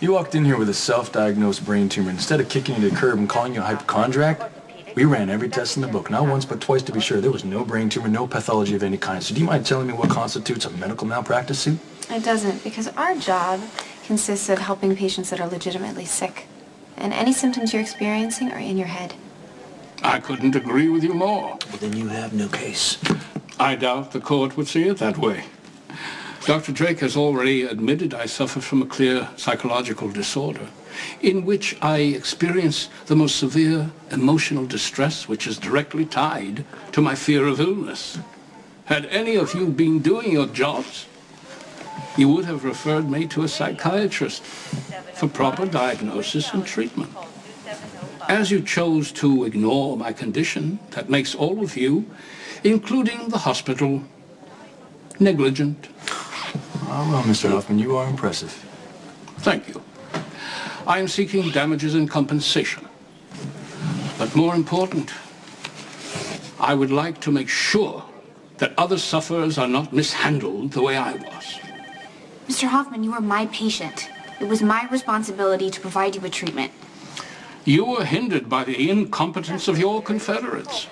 You walked in here with a self-diagnosed brain tumor. Instead of kicking you to the curb and calling you a hypochondriac, we ran every test in the book. Not once, but twice to be sure. There was no brain tumor, no pathology of any kind. So do you mind telling me what constitutes a medical malpractice suit? It doesn't, because our job consists of helping patients that are legitimately sick. And any symptoms you're experiencing are in your head. I couldn't agree with you more. Well, then you have no case. I doubt the court would see it that way. Dr. Drake has already admitted I suffer from a clear psychological disorder in which I experience the most severe emotional distress which is directly tied to my fear of illness. Had any of you been doing your jobs, you would have referred me to a psychiatrist for proper diagnosis and treatment. As you chose to ignore my condition, that makes all of you, including the hospital, negligent. Oh, well, Mr. Hoffman, you are impressive. Thank you. I am seeking damages and compensation. But more important, I would like to make sure that other sufferers are not mishandled the way I was. Mr. Hoffman, you are my patient. It was my responsibility to provide you with treatment. You were hindered by the incompetence of your confederates.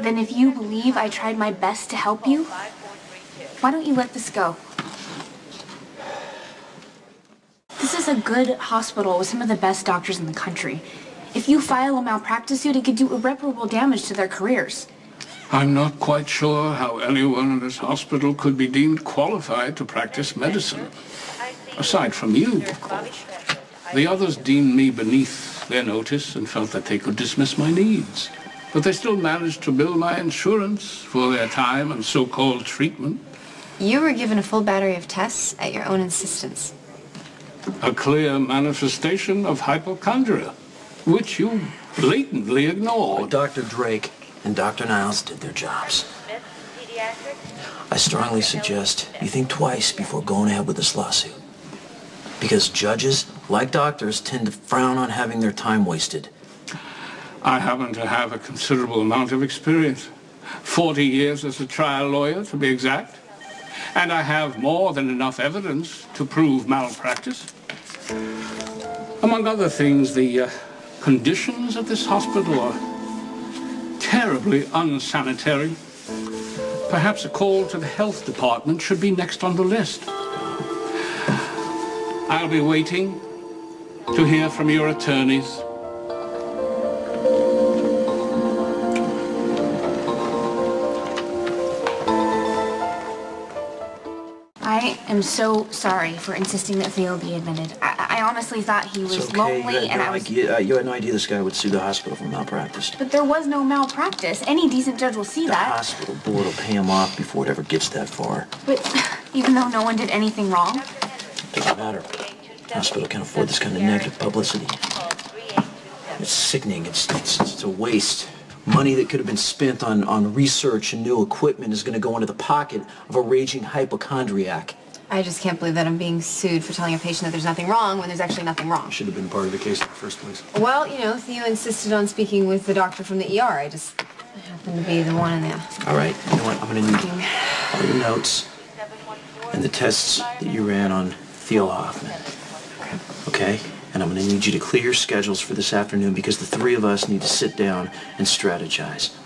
Then if you believe I tried my best to help you, why don't you let this go? This is a good hospital with some of the best doctors in the country. If you file a malpractice suit, it could do irreparable damage to their careers. I'm not quite sure how anyone in this hospital could be deemed qualified to practice medicine. Aside from you, of course. The others deemed me beneath their notice and felt that they could dismiss my needs. But they still managed to bill my insurance for their time and so-called treatment. You were given a full battery of tests at your own insistence. A clear manifestation of hypochondria, which you blatantly ignored. Dr. Drake and Dr. Niles did their jobs. I strongly suggest you think twice before going ahead with this lawsuit. Because judges, like doctors, tend to frown on having their time wasted. I happen to have a considerable amount of experience. 40 years as a trial lawyer, to be exact. And I have more than enough evidence to prove malpractice. Among other things, the uh, conditions at this hospital are terribly unsanitary. Perhaps a call to the health department should be next on the list. I'll be waiting to hear from your attorneys. I am so sorry for insisting that Theo be admitted. I, I honestly thought he was okay. lonely and no I was... idea, uh, you had no idea this guy would sue the hospital for malpractice. But there was no malpractice. Any decent judge will see The that. The hospital board will pay him off before it ever gets that far. But even though no one did anything wrong, Doesn't matter. The hospital can't afford this kind of negative publicity. It's sickening. It's, it's, it's a waste. Money that could have been spent on, on research and new equipment is going to go into the pocket of a raging hypochondriac. I just can't believe that I'm being sued for telling a patient that there's nothing wrong when there's actually nothing wrong. Should have been part of the case in the first place. Well, you know, Theo insisted on speaking with the doctor from the ER. I just happened to be the one in the... All right, you know what? I'm going to need all your notes and the tests that you ran on Theo Hoffman. Okay? And I'm going to need you to clear your schedules for this afternoon because the three of us need to sit down and strategize.